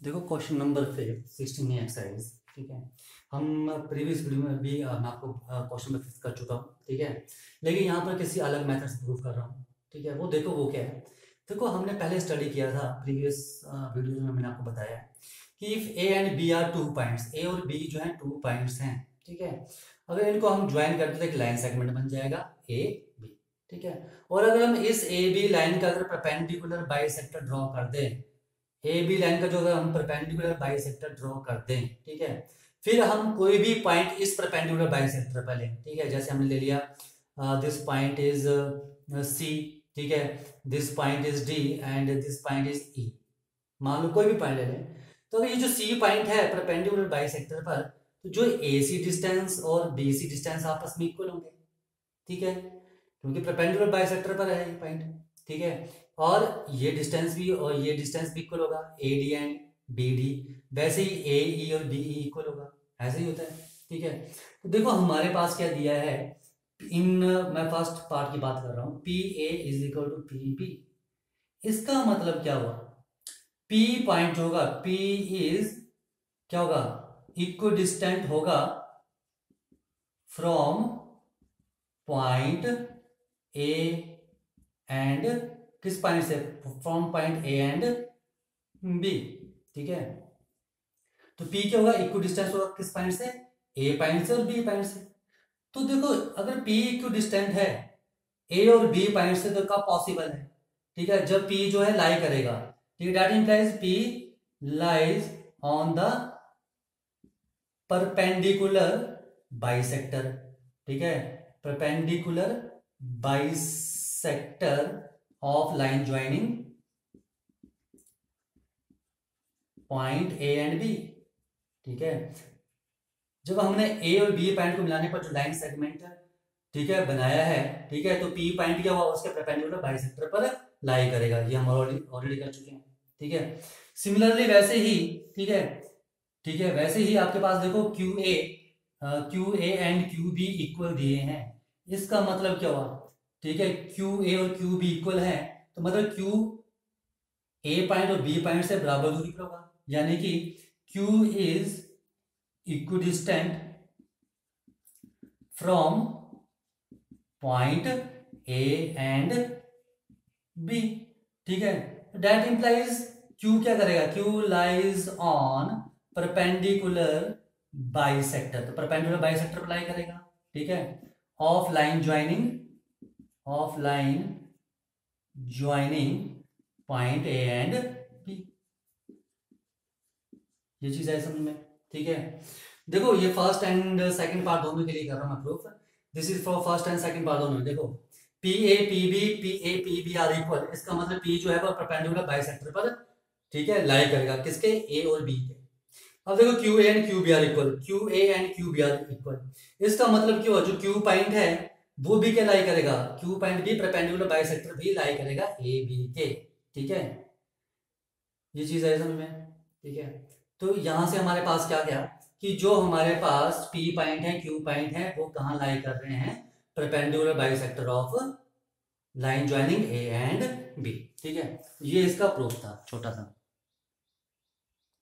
देखो question number sixteen exercise ठीक है? हम प्रीवियस वीडियो में भी मैं आपको क्वेश्चन फिफ्थ कर चुका हूँ, ठीक है? लेकिन यहाँ पर किसी अलग मेथड से प्रूव कर रहा हूँ, ठीक है? वो देखो, वो क्या है? देखो, हमने पहले स्टडी किया था प्रीवियस वीडियो में मैंने आपको बताया कि if A and B are two points A और बी जो है टू पॉइंट्स हैं, ठीक है? अगर इनको हम ज्वाइन करते तो एक लाइन सेगमेंट बन जाएगा ए बी ठीक है? और अगर हम इस ए बी लाइन का अगर परपेंडिकुलर बाइसेक्टर ड्रॉ कर दें ए बी लाइन का जो अगर हम परपेंडिकुलर बाइसेक्टर ड्रॉ कर दें, ठीक है? फिर हम कोई भी पॉइंट इस परपेंडिकुलर बाइसेक्टर पर लें, ठीक है? जैसे हमने ले लिया दिस पॉइंट इज़ सी ठीक है? This point is D and this point is E मान लो कोई भी पॉइंट ले लें। तो अगर ये जो सी पॉइंट है परपेंडिकुलर बाइसेक्टर पर तो जो ए सी डिस्टेंस और बी सी डिस्टेंस आपस में इक्वल होंगे, ठीक है? क्योंकि परपेंडिकुलर बाइसेक्टर पर है ये पॉइंट ठीक है? और ये डिस्टेंस भी, और ये डिस्टेंस भी इक्वल होगा। A D and B D वैसे ही ए ई और बी ई इक्वल होगा। ऐसे ही होता है। ठीक है? तो देखो, हमारे पास क्या दिया है? इन, मैं फ़र्स्ट पार्ट की बात कर रहा हूँ। P A is equal to P B इसका मतलब क्या हुआ? पी पॉइंट होगा। पी इज़ क्या होगा? इक्व डिस्टेंट होगा फ्रॉम पॉइंट ए एंड किस पॉइंट से? From point A and B ठीक है? तो पी क्या होगा? इक्व डिस्टेंस होगा किस पॉइंट से? ए पॉइंट से और बी पॉइंट से। तो देखो, अगर पी इक्व डिस्टेंट है ए और बी पॉइंट से तो कब पॉसिबल है? ठीक है, जब पी जो है लाई करेगा। ठीक है that implies P lies on the perpendicular bisector ठीक है perpendicular bisector of line joining point A and B ठीक है? जब हमने ए और बी पॉइंट को मिलाने पर जो लाइन सेगमेंट ठीक है, बनाया है, ठीक है तो पी पॉइंट क्या हुआ? उसके परपेंडिकुलर बाइसेक्टर पर लाई करेगा। ये हम ऑलरेडी कर चुके हैं, ठीक है? सिमिलरली वैसे ही, ठीक है ठीक है, वैसे ही आपके पास देखो Q A Q A and Q B equal दिए हैं। इसका मतलब क्या हुआ? ठीक है क्यू ए और क्यू बी इक्वल है तो मतलब क्यू ए पॉइंट और बी पॉइंट से बराबर दूरी पर होगा। यानी कि Q is equidistant from point A and B ठीक है? डेट इंप्लाइज क्यू क्या करेगा? Q lies on perpendicular bisector तो परपेंडिकुलर बाइसेक्टर पर लाई करेगा, ठीक है? Of line joining of line joining point A and B. ये चीज़ है समझ में? ठीक है? देखो, ये फ़र्स्ट एंड सेकंड पार्ट दोनों के लिए कर रहा हूँ proof this is for first and second part दोनों देखो। P A P B P A P B are equal इसका मतलब पी जो है वो परपेंडिकुलर बाइसेक्टर पर, ठीक है लाई करेगा। किसके? ए और बी के। अब देखो Q A and Q B are equal Q A and Q B are equal इसका मतलब क्यों जो क्यू पॉइंट है वो भी क्या लाई करेगा। क्यू पॉइंट भी परपेंडिकुलर बाइसेक्टर भी लाई करेगा ए बी के ठीक है? ये चीज़ है समझ में? ठीक है? तो यहाँ से हमारे पास क्या गया कि जो हमारे पास पी पॉइंट है क्यू पॉइंट है, वो कहाँ लाई कर रहे हैं? Perpendicular bisector of line joining A and B ठीक है? ये इसका प्रूफ था, छोटा सा।